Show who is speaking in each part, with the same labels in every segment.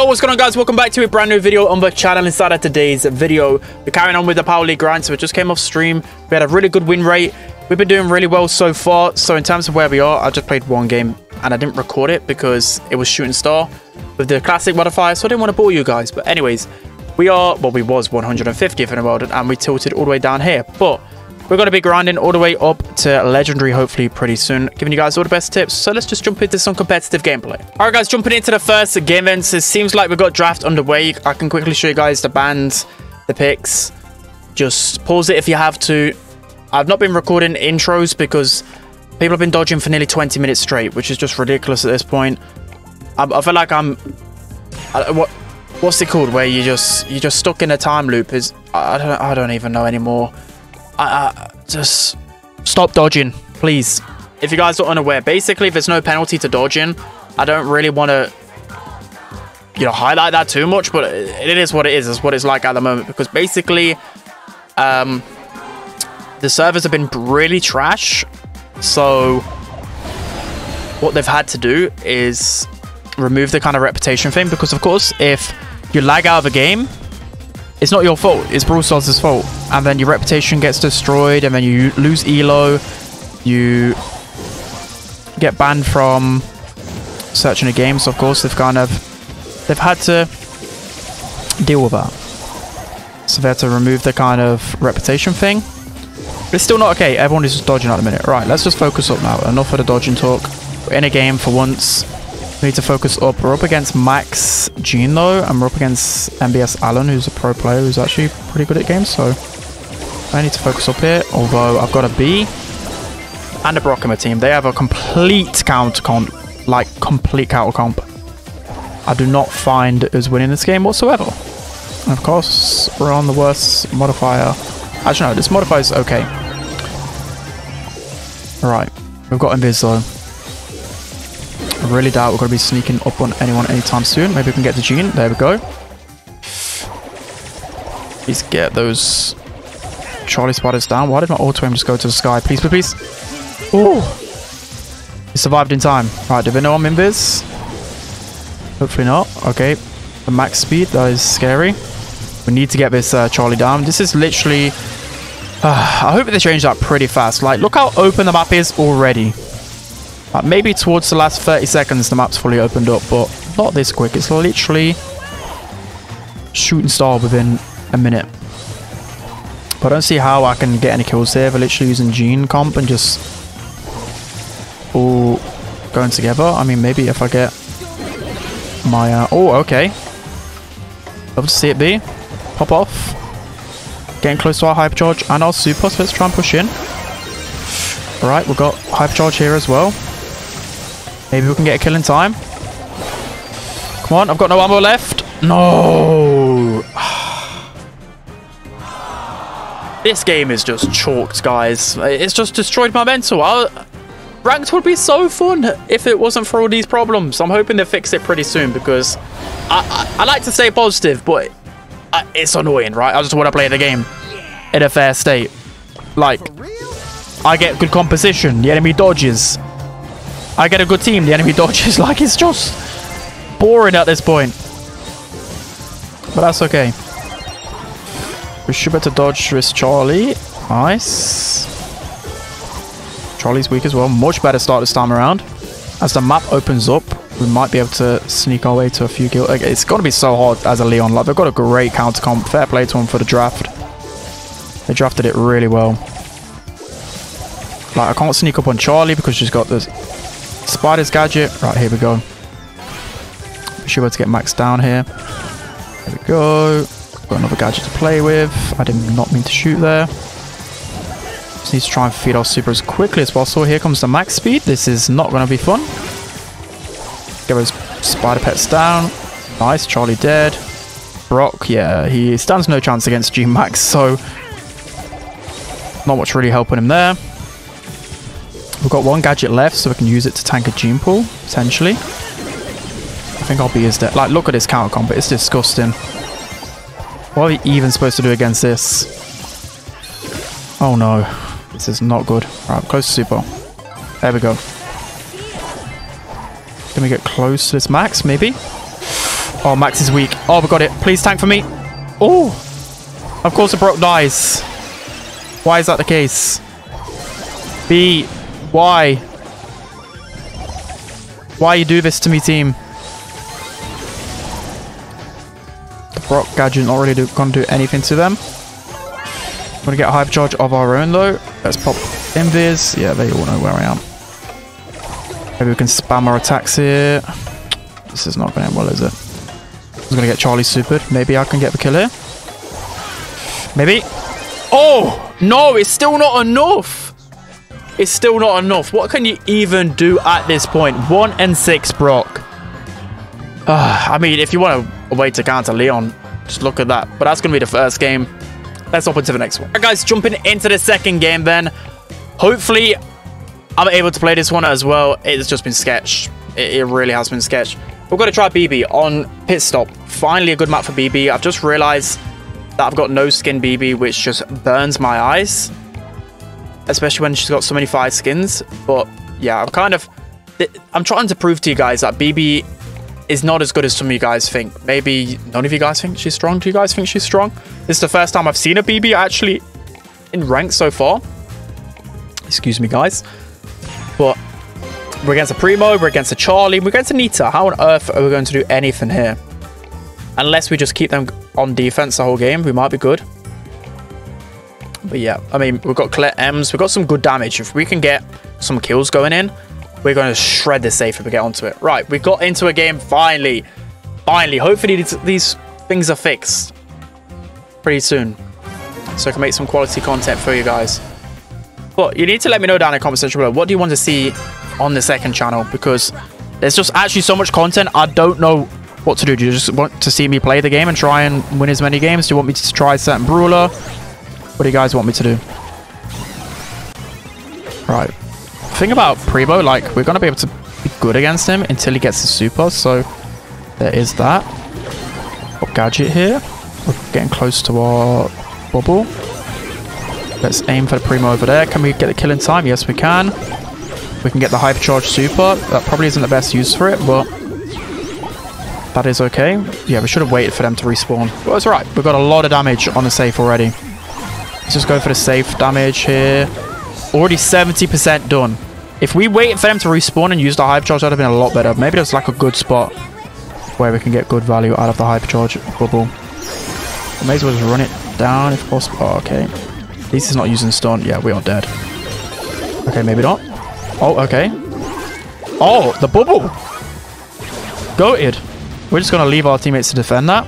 Speaker 1: Yo, what's going on guys? Welcome back to a brand new video on the channel. Inside of today's video, we're carrying on with the Power League grind. So we just came off stream. We had a really good win rate. We've been doing really well so far. So in terms of where we are, I just played one game and I didn't record it because it was Shooting Star with the classic modifier. So I didn't want to bore you guys. But anyways, we are, well, we was 150th in the world and we tilted all the way down here. But we're going to be grinding all the way up to Legendary, hopefully pretty soon, giving you guys all the best tips. So let's just jump into some competitive gameplay. All right, guys, jumping into the first game events. It seems like we've got draft underway. I can quickly show you guys the bands, the picks. Just pause it if you have to. I've not been recording intros because people have been dodging for nearly 20 minutes straight, which is just ridiculous at this point. I, I feel like I'm... I, what What's it called? Where you just you're just stuck in a time loop? Is I don't I don't even know anymore. I, just stop dodging, please. If you guys are unaware, basically, if there's no penalty to dodging, I don't really want to, you know, highlight that too much, but it is what it is. It's what it's like at the moment because basically, um, the servers have been really trash. So what they've had to do is remove the kind of reputation thing because, of course, if you lag out of a game, it's not your fault. It's Brawl Stars' fault. And then your reputation gets destroyed, and then you lose elo. You get banned from searching the game. So of course they've kind of they've had to deal with that. So they had to remove the kind of reputation thing. But it's still not okay. Everyone is just dodging at the minute. Right, let's just focus up now. Enough of the dodging talk. We're in a game for once. Need to focus up. We're up against Max though, and we're up against MBS Allen, who's a pro player who's actually pretty good at games, so I need to focus up here. Although I've got a Bea and a Brock in my team. They have a complete counter comp, like complete counter comp. I do not find us winning this game whatsoever. And of course, we're on the worst modifier. Actually, no, this modifier is okay. Alright, we've got Invis though. Really doubt we're going to be sneaking up on anyone anytime soon. Maybe we can get the Gene. There we go. Please get those Charlie spiders down. Why did my auto aim just go to the sky? Please, please, please. Oh! He survived in time. Right, do we know I'm in this? Hopefully not. Okay. The max speed, that is scary. We need to get this uh, Charlie down. This is literally... Uh, I hope they change that pretty fast. Like, look how open the map is already. Uh, maybe towards the last 30 seconds the map's fully opened up, but not this quick. It's literally shooting star within a minute. But I don't see how I can get any kills here. They're literally using Gene comp and just all going together. I mean, maybe if I get my... Uh, oh, okay. Love to see it Bea. Pop off. Getting close to our hypercharge and our super, so let's try and push in. Alright, we've got hypercharge here as well. Maybe we can get a kill in time. Come on, I've got no ammo left. No. this game is just chalked, guys. It's just destroyed my mental. I, ranked would be so fun if it wasn't for all these problems. I'm hoping they fix it pretty soon because I, I, I like to stay positive, but I, it's annoying, right? I just want to play the game in a fair state. Like, I get good composition. The enemy dodges. I get a good team. The enemy dodges. Like, it's just boring at this point. But that's okay. We should better dodge this Charlie. Nice. Charlie's weak as well. Much better start this time around. As the map opens up, we might be able to sneak our way to a few kills. It's going to be so hard as a Leon. Like, they've got a great counter comp. Fair play to them for the draft. They drafted it really well. Like, I can't sneak up on Charlie because she's got this Spider's gadget. Right, here we go. Be able to get Max down here. There we go. Got another gadget to play with. I did not mean to shoot there. Just need to try and feed our super as quickly as possible. Here comes the max speed. This is not going to be fun. Get those spider pets down. Nice. Charlie dead. Brock, yeah, he stands no chance against G-Max, so not much really helping him there. We've got one gadget left, so we can use it to tank a gene pool, potentially. I think I'll be his dead. Like, look at this counter combat. It's disgusting. What are we even supposed to do against this? Oh no. This is not good. Right, close to super. There we go. Can we get close to this max, maybe? Oh, Max is weak. Oh, we got it. Please tank for me. Oh, of course the Brock dies. Why is that the case? Bea, why? Why you do this to me, team? The Brock gadget not really do, gonna do anything to them. We're gonna get a hypercharge of our own though. Let's pop Invis. Yeah, they all know where I am. Maybe we can spam our attacks here. This is not going well, is it? I'm gonna get Charlie supered. Maybe I can get the kill here. Maybe. Oh, no, it's still not enough. It's still not enough. What can you even do at this point? One and six, Brock. Uh, I mean, if you want a, a way to counter Leon, just look at that. But that's going to be the first game. Let's hop into the next one. All right, guys, jumping into the second game then. Hopefully, I'm able to play this one as well. It's just been sketched. It, it really has been sketched. We're going to try Bibi on pit stop. Finally, a good map for Bibi. I've just realized that I've got no skin Bibi, which just burns my eyes. Especially when she's got so many fire skins. But yeah, I'm kind of... I'm trying to prove to you guys that Bibi is not as good as some of you guys think. Maybe none of you guys think she's strong. Do you guys think she's strong? This is the first time I've seen a Bibi actually in rank so far. Excuse me, guys. But we're against a Primo, we're against a Charlie, we're against a Nita. How on earth are we going to do anything here? Unless we just keep them on defense the whole game, we might be good. But yeah, I mean, we've got Colette Emz, we've got some good damage. If we can get some kills going in, we're going to shred this safe if we get onto it. Right, we got into a game finally. Finally. Hopefully these, these things are fixed pretty soon. So I can make some quality content for you guys. But you need to let me know down in the comment section below. What do you want to see on the second channel because there's just actually so much content. I don't know what to do. Do you just want to see me play the game and try and win as many games? Do you want me to try certain brawler? What do you guys want me to do? Right. thing about Primo, like, we're going to be able to be good against him until he gets the super. So there is that. Got gadget here. We're getting close to our bubble. Let's aim for the Primo over there. Can we get the kill in time? Yes, we can. We can get the Hypercharge Super. That probably isn't the best use for it, but that is okay. Yeah, we should have waited for them to respawn. But it's alright. We've got a lot of damage on the safe already. Let's just go for the safe damage here. Already 70% done. If we waited for them to respawn and use the Hypercharge, that would have been a lot better. Maybe there's like a good spot where we can get good value out of the Hypercharge bubble. We may as well just run it down if possible. Oh, okay. At least not using stun. Yeah, we are dead. Okay, maybe not. Oh, okay. Oh, the bubble. Goated. We're just going to leave our teammates to defend that.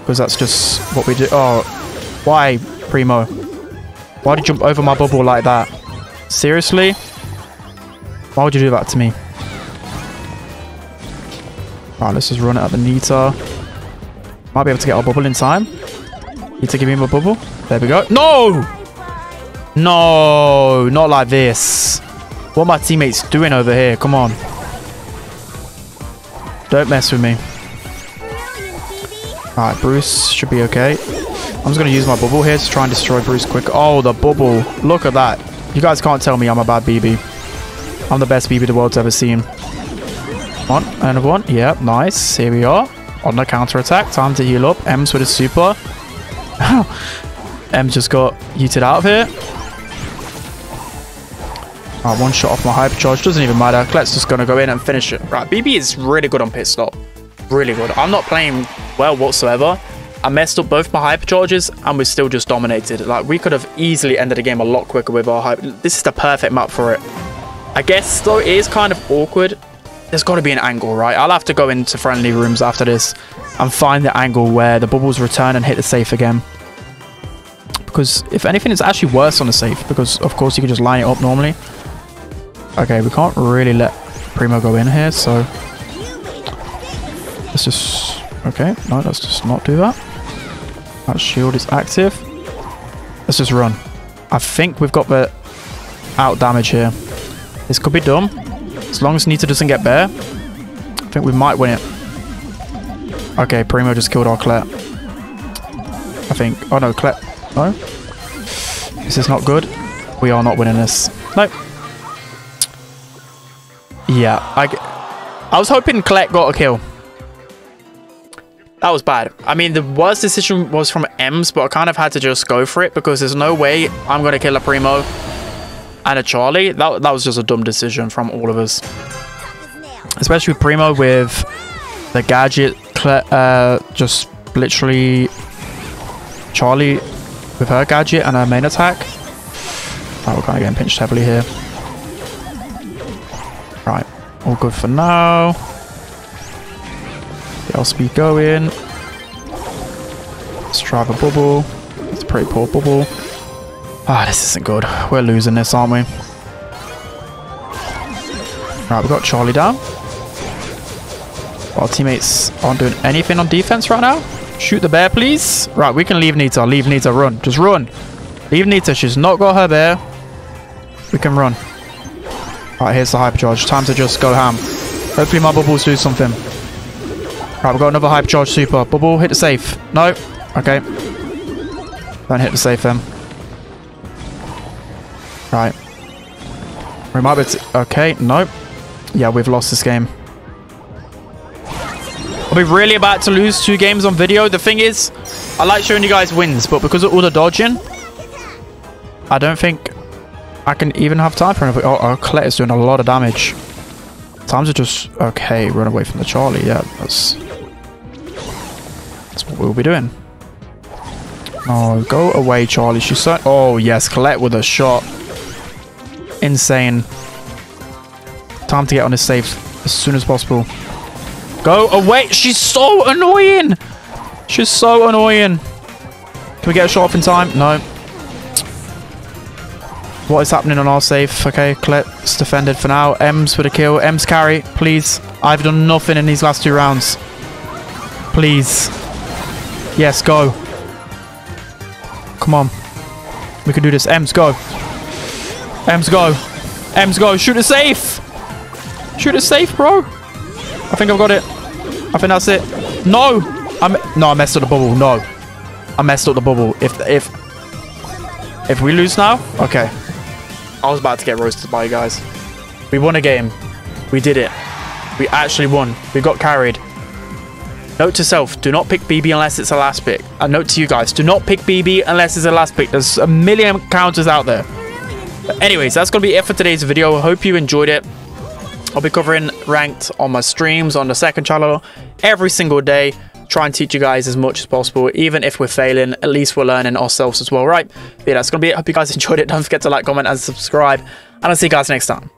Speaker 1: Because that's just what we do. Oh, why, Primo? Why did you jump over my bubble like that? Seriously? Why would you do that to me? Alright, let's just run it at the Nita. Might be able to get our bubble in time. Need to give me my bubble. There we go. No! No, not like this. What my teammates doing over here? Come on. Don't mess with me. Alright, Bruce should be okay. I'm just going to use my bubble here to try and destroy Bruce quick. Oh, the bubble. Look at that. You guys can't tell me I'm a bad Bibi. I'm the best Bibi the world's ever seen. One, another one. Yep, nice. Here we are. On the counter attack. Time to heal up. Emz with a super. Emz just got yeeted out of here. Right, one shot off my hypercharge. Doesn't even matter. Colette's just going to go in and finish it. Right, Bibi is really good on pit stop. Really good. I'm not playing well whatsoever. I messed up both my hypercharges and we still just dominated. Like, we could have easily ended the game a lot quicker with our hyper. This is the perfect map for it. I guess, though, it is kind of awkward. There's got to be an angle, right? I'll have to go into friendly rooms after this and find the angle where the bubbles return and hit the safe again. Because if anything, it's actually worse on the safe. Because, of course, you can just line it up normally. Okay, we can't really let Primo go in here, so... Let's just... Okay, no, let's just not do that. That shield is active. Let's just run. I think we've got the out damage here. This could be dumb. As long as Nita doesn't get bear, I think we might win it. Okay, Primo just killed our Colette. I think. Oh no, Colette. No? This is not good. We are not winning this. Nope. Yeah, I, I was hoping Colette got a kill. That was bad. I mean, the worst decision was from Emz, but I kind of had to just go for it because there's no way I'm going to kill a Primo and a Charlie. That, that was just a dumb decision from all of us. Especially Primo with the gadget, uh, just literally Charlie with her gadget and her main attack. Oh, we're kind of getting pinched heavily here. Right, all good for now. The LSP going. Let's try the bubble. It's a pretty poor bubble. Ah, this isn't good. We're losing this, aren't we? Right, we've got Charlie down. Our teammates aren't doing anything on defense right now. Shoot the bear, please. Right, we can leave Nita. Leave Nita. Run. Just run. Leave Nita. She's not got her bear. We can run. Right, here's the hypercharge. Time to just go ham. Hopefully my bubbles do something. Right, we've got another hypercharge super. Bubble, hit the safe. No. Okay. Don't hit the safe then. Right. We might be... Okay, nope. Yeah, we've lost this game. Are we really about to lose two games on video? The thing is, I like showing you guys wins, but because of all the dodging, I don't think I can even have time for anything. Oh, oh Colette is doing a lot of damage. Times are just... Okay, run away from the Charlie. Yeah, that's... We'll be doing. Oh, go away, Charlie. She's so... Oh, yes. Colette with a shot. Insane. Time to get on this safe as soon as possible. Go away. She's so annoying. She's so annoying. Can we get a shot off in time? No. What is happening on our safe? Okay, Colette's defended for now. Emz with a kill. Emz carry, please. I've done nothing in these last two rounds. Please. Yes, go. Come on. We can do this. Emz, go. Emz, go. Emz, go. Shoot it safe. Shoot it safe, bro. I think I've got it. I think that's it. No. I'm no, I messed up the bubble. No. I messed up the bubble. If if if we lose now, okay. I was about to get roasted by you guys. We won a game. We did it. We actually won. We got carried. Note to self, do not pick Bibi unless it's a last pick. And note to you guys, do not pick Bibi unless it's a last pick. There's a million counters out there. But anyways, that's going to be it for today's video. I hope you enjoyed it. I'll be covering ranked on my streams on the second channel every single day. Try and teach you guys as much as possible. Even if we're failing, at least we're learning ourselves as well, right? But yeah, that's going to be it. Hope you guys enjoyed it. Don't forget to like, comment, and subscribe. And I'll see you guys next time.